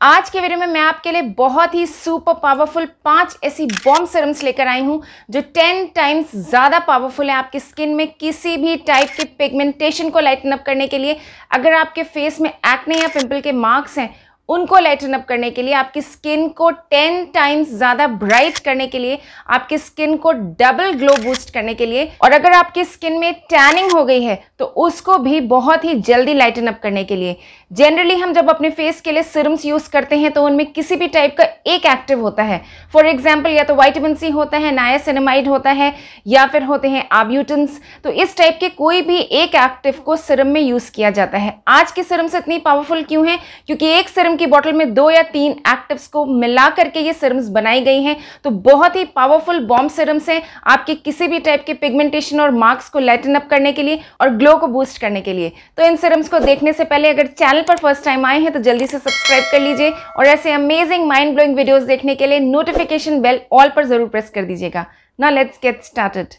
आज के वीडियो में मैं आपके लिए बहुत ही सुपर पावरफुल पाँच ऐसी बॉम्ब सिरम्स लेकर आई हूँ, जो टेन टाइम्स ज़्यादा पावरफुल है आपकी स्किन में किसी भी टाइप के पिगमेंटेशन को लाइटन अप करने के लिए। अगर आपके फेस में एक्ने या पिंपल के मार्क्स हैं, उनको लाइटन अप करने के लिए, आपकी स्किन को टेन टाइम्स ज़्यादा ब्राइट करने के लिए, आपकी स्किन को डबल ग्लो बूस्ट करने के लिए, और अगर आपकी स्किन में टैनिंग हो गई है तो उसको भी बहुत ही जल्दी लाइटन अप करने के लिए। जनरली हम जब अपने फेस के लिए सिरम्स यूज़ करते हैं तो उनमें किसी भी टाइप का एक एक्टिव होता है। फॉर एग्ज़ाम्पल या तो वाइटामिन सी होता है नायासिनेमाइड होता है, या फिर होते हैं आब्यूटन्स तो इस टाइप के कोई भी एक एक्टिव को सिरम में यूज़ किया जाता है। आज की सिरम्स इतनी पावरफुल क्यों है? क्योंकि एक सिरम की बॉटल में दो या तीन एक्टिव्स को मिला करके ये सिरम्स बनाई गई हैं। तो बहुत ही पावरफुल बॉम्ब सिरम्स हैं आपके किसी भी टाइप के पिगमेंटेशन और मार्क्स को लाइटन अप करने के लिए और ग्लो को बूस्ट करने के लिए। तो इन सिरम्स को देखने से पहले अगर चैनल पर फ़र्स्ट टाइम आए हैं तो जल्दी से सब्सक्राइब कर लीजिए और ऐसे अमेजिंग माइंड ब्लोइंग वीडियोज़ देखने के लिए नोटिफिकेशन बेल ऑल पर ज़रूर प्रेस कर दीजिएगा। ना let's get started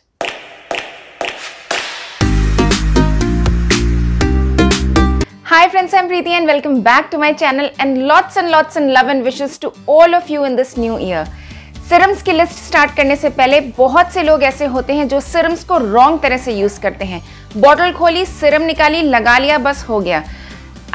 Hi friends, I'm Preeti and welcome back to my channel and lots and lots and love and wishes to all of you in this new year. Serums की list start करने से पहले बहुत से लोग ऐसे होते हैं जो सिरम्स को रॉन्ग तरह से यूज़ करते हैं। बॉटल खोली सिरम निकाली लगा लिया बस हो गया।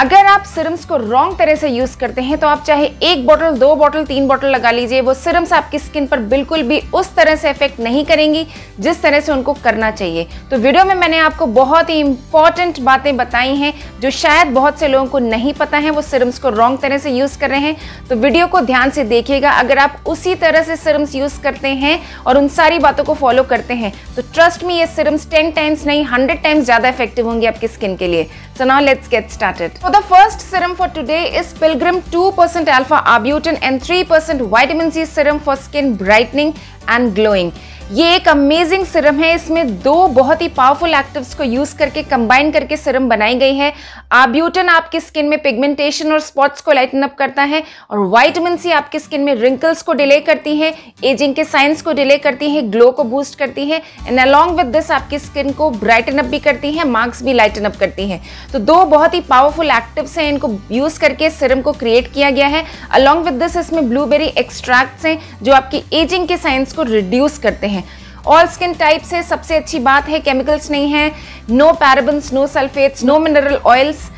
अगर आप सिरम्स को रॉन्ग तरह से यूज़ करते हैं तो आप चाहे एक बॉटल दो बॉटल तीन बॉटल लगा लीजिए, वो सिरम्स आपकी स्किन पर बिल्कुल भी उस तरह से इफ़ेक्ट नहीं करेंगी जिस तरह से उनको करना चाहिए। तो वीडियो में मैंने आपको बहुत ही इंपॉर्टेंट बातें बताई हैं, जो शायद बहुत से लोगों को नहीं पता है, वो सिरम्स को रॉन्ग तरह से यूज़ कर रहे हैं। तो वीडियो को ध्यान से देखिएगा। अगर आप उसी तरह से सिरम्स यूज़ करते हैं और उन सारी बातों को फॉलो करते हैं तो ट्रस्ट में ये सिरम्स टेन टाइम्स नहीं हंड्रेड टाइम्स ज़्यादा इफ़ेक्टिव होंगे आपकी स्किन के लिए। So now let's get started the first serum for today is Pilgrim 2% alpha arbutin and 3% vitamin C serum for skin brightening and glowing. ये एक अमेजिंग सिरम है। इसमें दो बहुत ही पावरफुल एक्टिव्स को यूज़ करके कंबाइन करके सिरम बनाई गई है। आब्यूटन आपकी स्किन में पिगमेंटेशन और स्पॉट्स को लाइटन अप करता है और वाइटामिन सी आपकी स्किन में रिंकल्स को डिले करती है एजिंग के साइंस को डिले करती है ग्लो को बूस्ट करती है। एंड अलॉन्ग विद दिस आपकी स्किन को ब्राइटन अप भी करती है मार्क्स भी लाइटन अप करती है। तो दो बहुत ही पावरफुल एक्टिव्स हैं। इनको यूज़ करके सिरम को क्रिएट किया गया है। अलॉन्ग विद दिस इसमें ब्लूबेरी एक्सट्रैक्ट्स हैं, जो आपकी एजिंग के साइंस को रिड्यूस करते हैं। ऑल स्किन टाइप से सबसे अच्छी बात है केमिकल्स नहीं है। No parabens no sulphates no mineral oils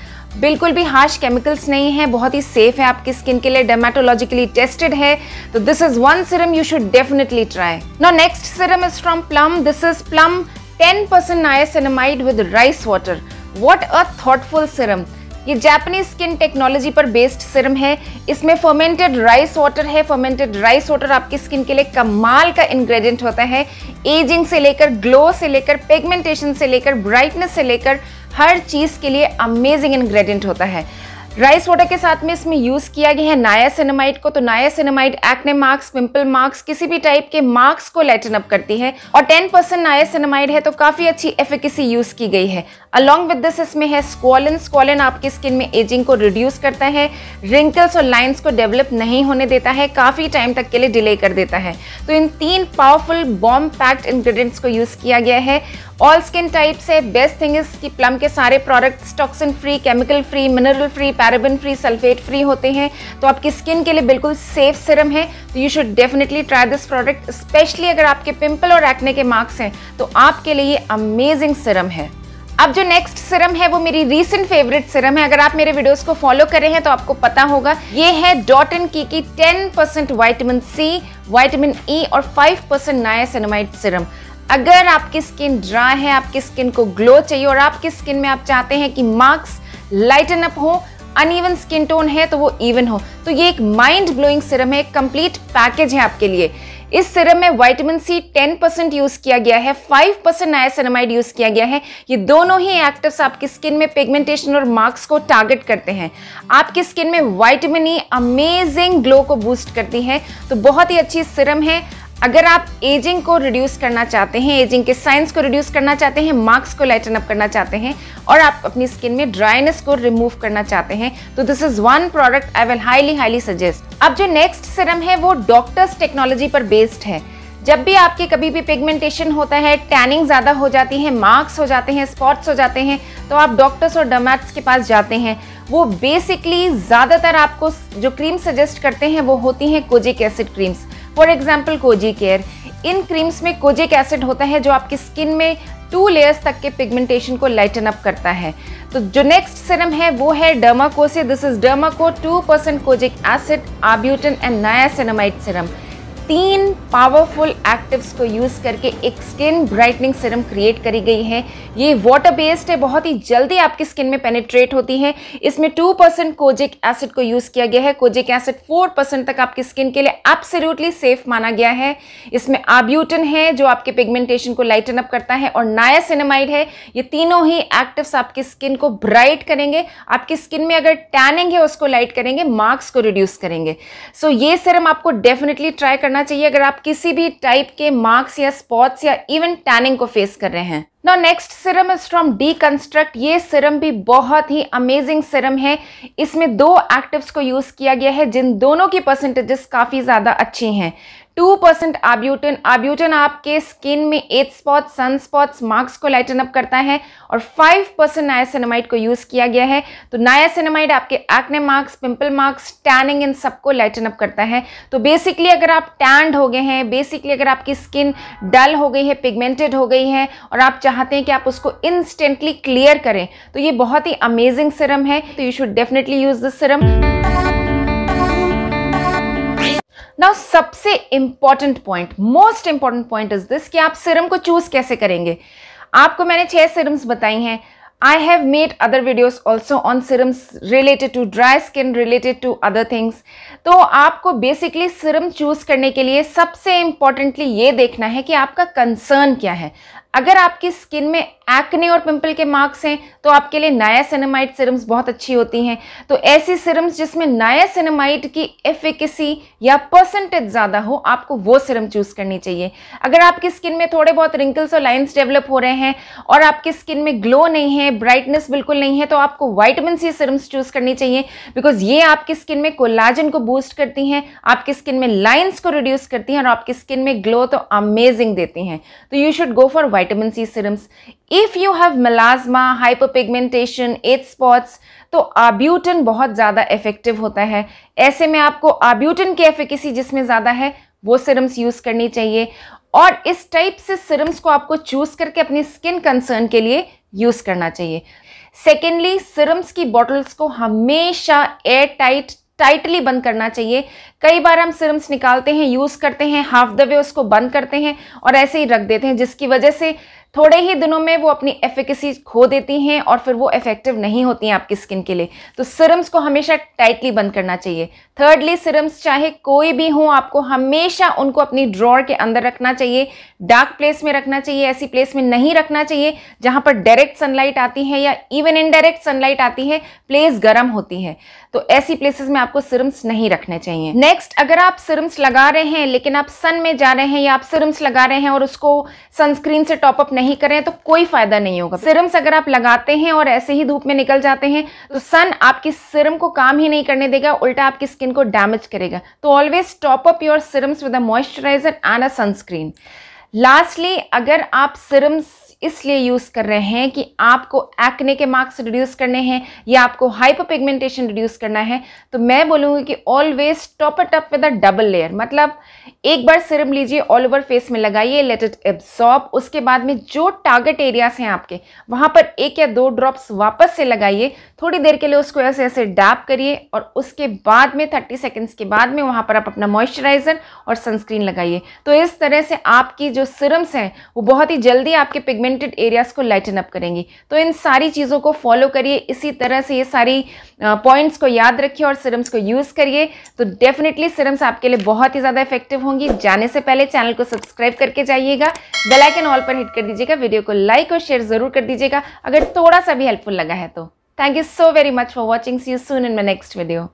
बिल्कुल भी हार्श केमिकल्स नहीं है। बहुत ही सेफ़ है आपकी स्किन के लिए। डेमाटोलॉजिकली टेस्टेड है। तो this is one serum you should definitely try no next serum is from plum this is plum 10% percent niacinamide with rice water what a thoughtful serum ये जापानीज स्किन टेक्नोलॉजी पर based serum है। इसमें fermented rice water है। Fermented rice water आपकी skin के लिए कमाल का इंग्रेडिएंट होता है। एजिंग से लेकर ग्लो से लेकर पेगमेंटेशन से लेकर ब्राइटनेस से लेकर, हर चीज़ के लिए अमेजिंग इंग्रेडिएंट होता है। राइस वाटर के साथ में इसमें यूज़ किया गया है नाया को। तो niacinamide acne marks, pimple marks, किसी भी टाइप के मार्क्स को लाइटन अप करती है और 10% परसेंट नाया सिनेमाइड है तो काफ़ी अच्छी एफिकेसी यूज़ की गई है। अलॉन्ग विद दिस इसमें है स्क्वालिन। स्क्वालिन आपकी स्किन में एजिंग को रिड्यूस करता है, रिंकल्स और लाइन्स को डेवलप नहीं होने देता है, काफ़ी टाइम तक के लिए डिले कर देता है। तो इन तीन पावरफुल बॉम्ब पैक्ड इंग्रेडिएंट्स को यूज़ किया गया है। ऑल स्किन टाइप से बेस्ट थिंग इज़ कि प्लम के सारे products toxin free, chemical free, mineral free paraben free sulphate free होते हैं। तो आपकी स्किन के लिए बिल्कुल सेफ़ सिरम है। तो you should definitely try this product specially अगर आपके पिंपल और एक्ने के मार्क्स हैं तो आपके लिए ये अमेजिंग सिरम है। अब जो नेक्स्ट सिरम है, वो मेरी रीसेंट फेवरेट सिरम है। अगर आप मेरे वीडियोस को फॉलो कर रहे हैं तो आपको पता होगा, ये है डॉट एन की की 10 percent vitamin C vitamin E और 5 परसेंट नायासिनामाइड सिरम अगर आपकी स्किन ड्राई है, आपकी स्किन को ग्लो चाहिए, और आपकी स्किन में आप चाहते हैं कि मार्क्स लाइटन अप हो अनइवन स्किन टोन है तो वो इवन हो। तो ये एक माइंड ब्लोइंग सिरम है कंप्लीट पैकेज है आपके लिए। इस सिरम में विटामिन सी 10 परसेंट यूज़ किया गया है 5 परसेंट नायासिनामाइड यूज़ किया गया है। ये दोनों ही एक्टिव्स आपकी स्किन में पिगमेंटेशन और मार्क्स को टारगेट करते हैं। आपकी स्किन में वाइटामिन ई अमेजिंग ग्लो को बूस्ट करती है। तो बहुत ही अच्छी सिरम है। अगर आप एजिंग को रिड्यूस करना चाहते हैं एजिंग के साइंस को रिड्यूस करना चाहते हैं मार्क्स को लाइटन अप करना चाहते हैं, और आप अपनी स्किन में ड्राइनेस को रिमूव करना चाहते हैं तो this is one product I will highly highly suggest अब जो नेक्स्ट सिरम है, वो डॉक्टर्स टेक्नोलॉजी पर बेस्ड है। जब भी आपके कभी भी पिगमेंटेशन होता है टैनिंग ज़्यादा हो जाती है मार्क्स हो जाते हैं स्पॉट्स हो जाते हैं तो आप डॉक्टर्स और डर्मैट्स के पास जाते हैं। वो बेसिकली ज़्यादातर आपको जो क्रीम सजेस्ट करते हैं, वो होती हैं kojic acid creams for example Kozi care in creams में कोजिक एसिड होता है जो आपकी स्किन में टू लेयर्स तक के पिगमेंटेशन को लाइटन अप करता है। तो जो नेक्स्ट सिरम है, वो है डर्माको से this is Dermaco two percent kojic acid arbutin and niacinamide serum तीन पावरफुल एक्टिव्स को यूज़ करके एक स्किन ब्राइटनिंग सिरम क्रिएट करी गई है। ये वाटर बेस्ड है बहुत ही जल्दी आपकी स्किन में पेनिट्रेट होती है। इसमें टू परसेंट कोजिक एसिड को यूज़ किया गया है। कोजिक एसिड फोर परसेंट तक आपकी स्किन के लिए एब्सोल्युटली सेफ़ माना गया है। इसमें आब्यूटन है जो आपके पिगमेंटेशन को लाइटन अप करता है और नाया सिनेमाइड है। ये तीनों ही एक्टिव्स आपकी स्किन को ब्राइट करेंगे। आपकी स्किन में अगर टैनिंग है उसको लाइट करेंगे मार्क्स को रिड्यूस करेंगे। सो so, ये सिरम आपको डेफिनेटली ट्राई करना चाहिए अगर आप किसी भी टाइप के मार्क्स या स्पॉट्स या इवन टैनिंग को फेस कर रहे हैं। ना next serum is from Deconstruct ये सिरम भी बहुत ही अमेजिंग सिरम है। इसमें दो एक्टिव्स को यूज़ किया गया है, जिन दोनों की परसेंटेजेस काफ़ी ज़्यादा अच्छी हैं। टू परसेंट आब्यूटन आब्यूटन आपके स्किन में age spot sun spots marks को लाइटन अप करता है और फाइव परसेंट नायासिनमाइड को यूज़ किया गया है। तो नायासिनमाइड आपके acne marks pimple marks tanning इन सबको लाइटन अप करता है। तो बेसिकली अगर आप टैंड हो गए हैं बेसिकली अगर आपकी स्किन डल हो गई है पिगमेंटेड हो गई है और आप चाहते हैं कि आप उसको इंस्टेंटली क्लियर करें तो ये बहुत ही अमेजिंग सिरम है। तो you should definitely use this serum now सबसे important point most important point is this कि आप सिरम को चूज़ कैसे करेंगे? आपको मैंने छह सिरम्स बताई हैं। I have made other videos also on serums related to dry skin related to other things तो आपको बेसिकली सिरम चूज़ करने के लिए सबसे इंपॉर्टेंटली ये देखना है कि आपका कंसर्न क्या है। अगर आपकी स्किन में एक्ने और पिंपल के मार्क्स हैं तो आपके लिए नाया सिनेमाइड सिरम्स बहुत अच्छी होती हैं। तो ऐसी सिरम्स जिसमें नाया सिनेमाइड की एफिकेसी या परसेंटेज ज़्यादा हो, आपको वो सिरम चूज़ करनी चाहिए। अगर आपकी स्किन में थोड़े बहुत रिंकल्स और लाइंस डेवलप हो रहे हैं और आपकी स्किन में ग्लो नहीं है ब्राइटनेस बिल्कुल नहीं है तो आपको वाइटमिन सी सिरम्स चूज़ करनी चाहिए। बिकॉज़ ये आपकी स्किन में कोलाजन को बूस्ट करती हैं, आपकी स्किन में लाइन्स को रिड्यूस करती हैं और आपकी स्किन में ग्लो तो अमेजिंग देती हैं। तो you should go for vitamin C serums if you have melasma, hyperpigmentation, age spots तो आब्यूटन बहुत ज़्यादा इफ़ेक्टिव होता है। ऐसे में आपको आब्यूटन की एफिकेसी जिसमें ज़्यादा है वो सिरम्स यूज़ करनी चाहिए। और इस टाइप से सिरम्स को आपको चूज़ करके अपनी स्किन कंसर्न के लिए यूज़ करना चाहिए। सेकेंडली सिरम्स की बॉटल्स को हमेशा एयर टाइट टाइटली बंद करना चाहिए। कई बार हम सिरम्स निकालते हैं यूज़ करते हैं हाफ़ द वे उसको बंद करते हैं और ऐसे ही रख देते हैं, जिसकी वजह से थोड़े ही दिनों में वो अपनी एफिकेसी खो देती हैं और फिर वो इफ़ेक्टिव नहीं होती हैं आपकी स्किन के लिए। तो सिरम्स को हमेशा टाइटली बंद करना चाहिए। थर्डली सिरम्स चाहे कोई भी हो, आपको हमेशा उनको अपनी ड्रॉर के अंदर रखना चाहिए। डार्क प्लेस में रखना चाहिए, ऐसी प्लेस में नहीं रखना चाहिए जहाँ पर डायरेक्ट सनलाइट आती है या इवन इनडायरेक्ट सनलाइट आती है प्लेस गर्म होती है। तो ऐसी प्लेसेस में आपको सिरम्स नहीं रखने चाहिए। नेक्स्ट अगर आप सिरम्स लगा रहे हैं, लेकिन आप सन में जा रहे हैं या आप सिरम्स लगा रहे हैं और उसको सनस्क्रीन से टॉपअप नहीं करें तो कोई फ़ायदा नहीं होगा। सिरम्स अगर आप लगाते हैं और ऐसे ही धूप में निकल जाते हैं तो सन आपकी सिरम को काम ही नहीं करने देगा उल्टा आपकी स्किन को डैमेज करेगा। तो always top up your serums with a moisturiser and a sunscreen lastly अगर आप सिरम्स इसलिए यूज़ कर रहे हैं कि आपको एक्ने के मार्क्स रिड्यूस करने हैं या आपको हाइपर पिगमेंटेशन रिड्यूस करना है तो मैं बोलूँगी कि always top it up with a double layer मतलब एक बार सिरम लीजिए ऑल ओवर फेस में लगाइए लेट इट एब्सॉर्ब उसके बाद में जो टारगेट एरियाज़ हैं आपके, वहाँ पर एक या दो ड्रॉप्स वापस से लगाइए, थोड़ी देर के लिए उसको ऐसे ऐसे डैप करिए और उसके बाद में थर्टी सेकेंड्स के बाद में वहाँ पर आप अपना मॉइस्चराइजर और सनस्क्रीन लगाइए. तो इस तरह से आपकी जो सिरम्स हैं, वो बहुत ही जल्दी आपके पिगमेंट पिगमेंटेड एरियाज़ को लाइटन अप करेंगी। तो इन सारी चीज़ों को फॉलो करिए, इसी तरह से ये सारी पॉइंट्स को याद रखिए और सिरम्स को यूज़ करिए। तो डेफिनेटली सिरम्स आपके लिए बहुत ही ज़्यादा इफ़ेक्टिव होंगी। जाने से पहले चैनल को सब्सक्राइब करके जाइएगा। बेलाइकन ऑल पर हिट कर दीजिएगा। वीडियो को लाइक और शेयर ज़रूर कर दीजिएगा। अगर थोड़ा सा भी हेल्पफुल लगा है तो। Thank you so very much for watching see you soon in my next video